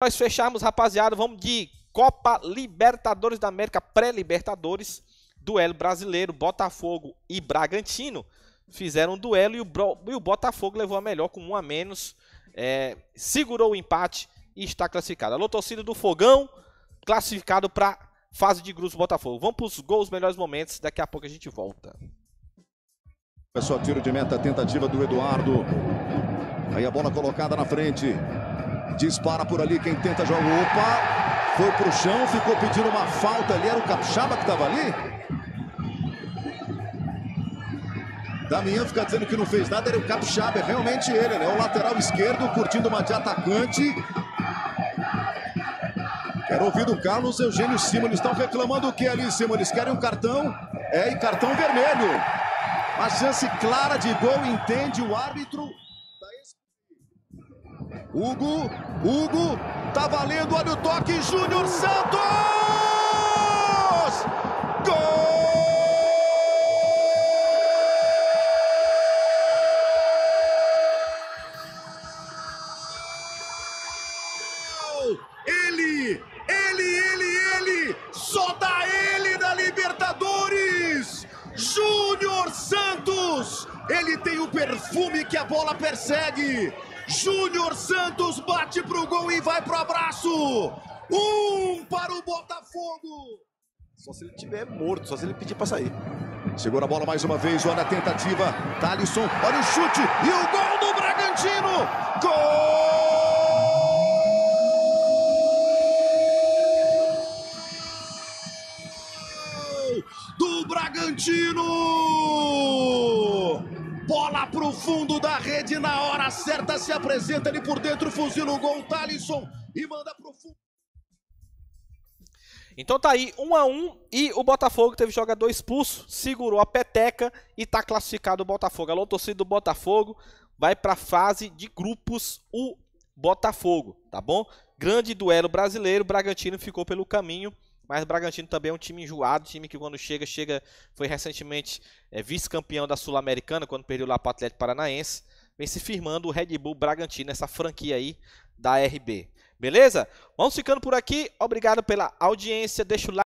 nós fecharmos, rapaziada, vamos de Copa Libertadores da América, pré-Libertadores, duelo brasileiro, Botafogo e Bragantino. Fizeram um duelo e o, e o Botafogo levou a melhor com um a menos, é, segurou o empate e está classificado. Alô, torcida do Fogão, classificado para fase de grupos Botafogo. Vamos para os gols, melhores momentos, daqui a pouco a gente volta. É só tiro de meta, tentativa do Eduardo. Aí a bola colocada na frente. Dispara por ali quem tenta jogar. Opa! Foi pro chão, ficou pedindo uma falta ali. Era o Capixaba que estava ali? Damião fica dizendo que não fez nada, era o Capixaba, é realmente ele, né? O lateral esquerdo curtindo uma de atacante. Quero ouvir do Carlos Eugênio Simon. Estão reclamando o que ali, Simon? Eles querem um cartão? É, e cartão vermelho. Uma chance clara de gol, entende o árbitro. Hugo, Hugo, tá valendo, olha o toque, Júnior Santos! Gol! Ele, ele, ele, ele, só dá ele da Libertadores! Júnior Santos! Ele tem o perfume que a bola persegue. Júnior Santos bate pro gol e vai pro abraço. Um para o Botafogo. Só se ele tiver morto, só se ele pedir para sair. Segura a bola mais uma vez, olha a tentativa. Thalisson, olha o chute e o gol do Bragantino. Gol! Do Bragantino! Bola pro fundo da rede na hora certa, se apresenta ali por dentro, fuzila o gol, Thalisson e manda pro fundo. Então tá aí, 1 um a 1 um, e o Botafogo teve jogador expulso, segurou a peteca e tá classificado o Botafogo. Alô, torcida do Botafogo, vai pra fase de grupos o Botafogo, tá bom? Grande duelo brasileiro, Bragantino ficou pelo caminho mas o Bragantino também é um time enjoado, time que quando chega, chega, foi recentemente é, vice-campeão da Sul-Americana, quando perdeu lá para o Atlético Paranaense, vem se firmando o Red Bull Bragantino, essa franquia aí da RB. Beleza? Vamos ficando por aqui, obrigado pela audiência, deixa o like.